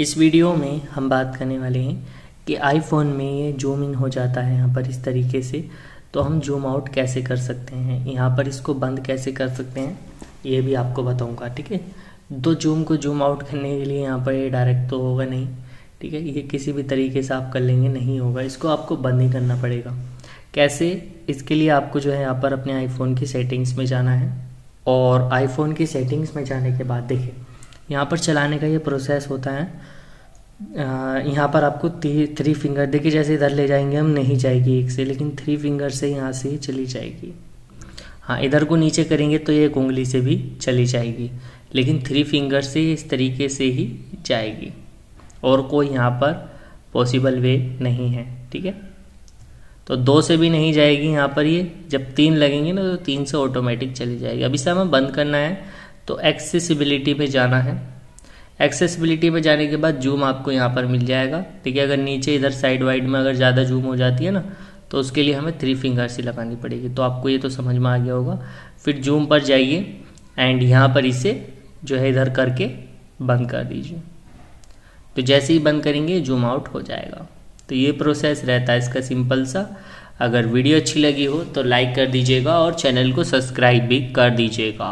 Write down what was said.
इस वीडियो में हम बात करने वाले हैं कि आईफोन में ये जूम इन हो जाता है यहाँ पर इस तरीके से तो हम जूम आउट कैसे कर सकते हैं? यहाँ पर इसको बंद कैसे कर सकते हैं? ये भी आपको बताऊँगा, ठीक है? दो जूम को जूम आउट करने के लिए यहाँ पर ये डायरेक्ट तो होगा नहीं, ठीक है? ये किसी भी तरीके से आप कर लेंगे, नहीं होगा। इसको आपको बंद ही करना पड़ेगा। कैसे? इसके लिए आपको जो है यहाँ पर अपने आईफोन की सेटिंग्स में जाना है। और आईफोन की सेटिंग्स में जाने के बाद, देखिए यहाँ पर चलाने का ये प्रोसेस होता है। यहाँ पर आपको थ्री फिंगर देखिए जैसे इधर ले जाएँगे हम, नहीं जाएगी एक से, लेकिन थ्री फिंगर से यहाँ से चली जाएगी। हाँ इधर को नीचे करेंगे तो ये एक उंगली से भी चली जाएगी, लेकिन थ्री फिंगर से इस तरीके से ही जाएगी। और कोई यहाँ पर पॉसिबल वे नहीं है, ठीक है? तो दो से भी नहीं जाएगी यहाँ पर ये, जब तीन लगेंगे ना तो तीन से ऑटोमेटिक चली जाएगी। अभी से हमें बंद करना है तो एक्सेसिबिलिटी पे जाना है। एक्सेसिबिलिटी पे जाने के बाद जूम आपको यहाँ पर मिल जाएगा। ठीक है अगर नीचे इधर साइड वाइड में अगर ज़्यादा जूम हो जाती है ना तो उसके लिए हमें थ्री फिंगर से लगानी पड़ेगी। तो आपको ये तो समझ में आ गया होगा। फिर जूम पर जाइए एंड यहाँ पर इसे जो है इधर करके बंद कर दीजिए। तो जैसे ही बंद करेंगे जूम आउट हो जाएगा। तो ये प्रोसेस रहता है इसका सिंपल सा। अगर वीडियो अच्छी लगी हो तो लाइक कर दीजिएगा और चैनल को सब्सक्राइब भी कर दीजिएगा।